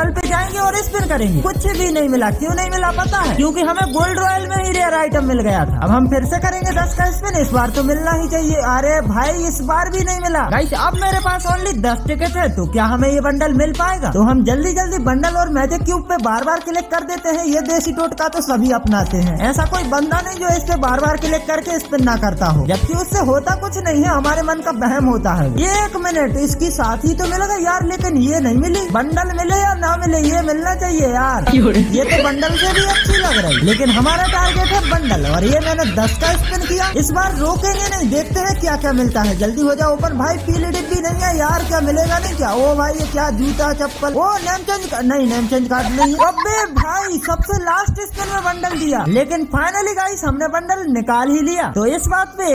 Royal पे जाएँगे और स्पिन करेंगे। कुछ भी नहीं मिला। क्यों नहीं मिला पता है? क्योंकि हमें गोल्ड रॉयल में ही आइटम मिल गया था। अब हम फिर से करेंगे दस का स्पिन इस बार तो मिलना ही चाहिए। अरे भाई इस बार भी नहीं मिला। गाइस अब मेरे पास ओनली दस टिकट है तो क्या हमें ये बंडल मिल पाएगा? तो हम जल्दी जल्दी बंडल और मैजिक क्यूब पे बार बार क्लिक कर देते हैं। ये देसी टोटका तो सभी अपनाते हैं। ऐसा कोई बंदा नहीं जो इस पे बार बार क्लिक करके स्पिन ना करता हो। जबकि उससे होता कुछ नहीं है हमारे मन का बहम होता है। ये एक मिनट इसकी साथ ही तो मिलेगा यार लेकिन ये नहीं मिली। बंडल मिले या ना मिले ये मिलना चाहिए यार। ये तो बंडल से भी अच्छी लग रही लेकिन हमारा टारगेट है बंडल और ये मैंने दस का स्पिन किया। इस बार रोकेंगे नहीं, देखते हैं क्या क्या मिलता है। जल्दी हो जाओ ऊपर। भाई, पीली डिब्बी नहीं है यार, क्या मिलेगा नहीं क्या? ओ भाई, ये क्या जूता चप्पल? ओ नेम चेंज नहीं नेम चेंज कार्ड नहीं। अबे भाई, सबसे लास्ट स्पिन में बंडल दिया। लेकिन फाइनली गाइस हमने बंडल निकाल ही लिया। तो इस बात पे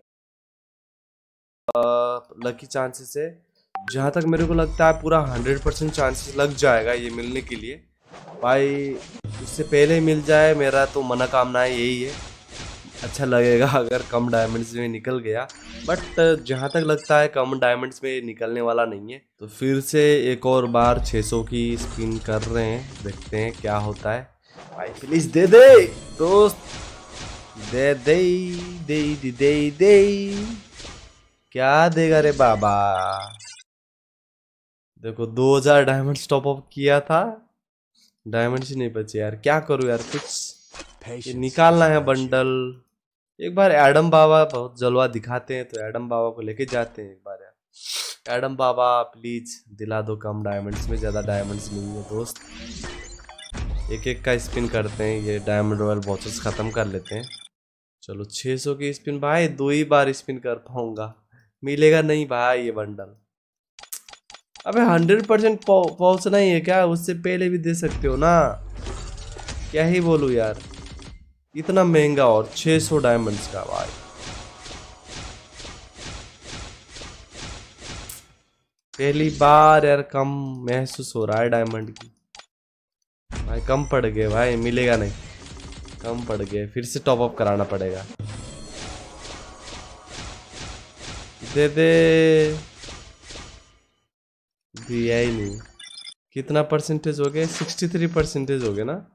लकी चांसेस है। जहाँ तक मेरे को लगता है, पूरा हंड्रेड परसेंट चांसेस लग जाएगा ये मिलने के लिए। भाई इससे पहले मिल जाए, मेरा तो मनोकामना यही है। अच्छा लगेगा अगर कम डायमंड्स में निकल गया। बट जहाँ तक लगता है कम डायमंड्स में निकलने वाला नहीं है। तो फिर से एक और बार 600 की स्पिन कर रहे हैं। देखते हैं क्या होता है। भाई प्लीज़ दे दे, दोस्त। दे दे दे दे दे दे। क्या देगा रे बाबा? देखो 2000 डायमंड स्टॉप अप किया था। डायमंड्स ही नहीं बचे यार। क्या करूँ यार कुछ निकालना है बंडल एक बार एडम बाबा बहुत जलवा दिखाते हैं तो एडम बाबा को लेके जाते हैं एक बार यार। एडम बाबा प्लीज़ दिला दो कम डायमंड्स में ज़्यादा डायमंड्स नहीं है दोस्त। एक एक का स्पिन करते हैं ये डायमंड रॉयल वॉचर्स ख़त्म कर लेते हैं। चलो 600 की स्पिन भाई दो ही बार स्पिन कर पाऊँगा। मिलेगा नहीं भाई ये बंडल अबे हंड्रेड परसेंट पहुँचना ही है क्या? उससे पहले भी दे सकते हो ना? क्या ही बोलूँ यार? इतना महँगा और 600 डायमंड्स का भाई। पहली बार यार कम महसूस हो रहा है डायमंड की। भाई कम पड़ गए भाई, मिलेगा नहीं। कम पड़ गए, फिर से टॉप अप कराना पड़ेगा। दे दे। दिया ही नहीं। कितना परसेंटेज हो गया सिक्सटी थ्री परसेंटेज हो गया ना?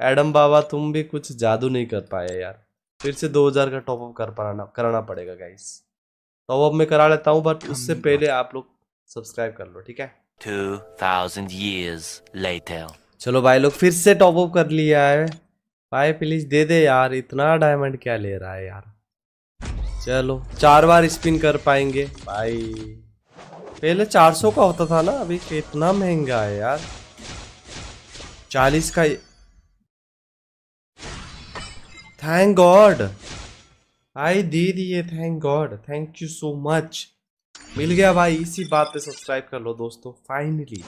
एडम बाबा तुम भी कुछ जादू नहीं कर पाए यार। फिर से 2000 का टॉप अप कर पाना कराना पड़ेगा गाइस टॉप अप में करा लेता हूँ बट उससे पहले आप लोग सब्सक्राइब कर लो ठीक है? 2000 years later चलो भाई लोग फिर से टॉप अप कर लिया है। भाई प्लीज़ दे दे यार इतना डायमंड क्या ले रहा है यार। चलो चार बार स्पिन कर पाएँगे। भाई पहले 400 का होता था ना, अभी कितना महँगा है यार। 40 का थैंक गॉड आई दे दिए thank god thank you so much मिल गया भाई, इसी बात पे सब्सक्राइब कर लो दोस्तों फाइनली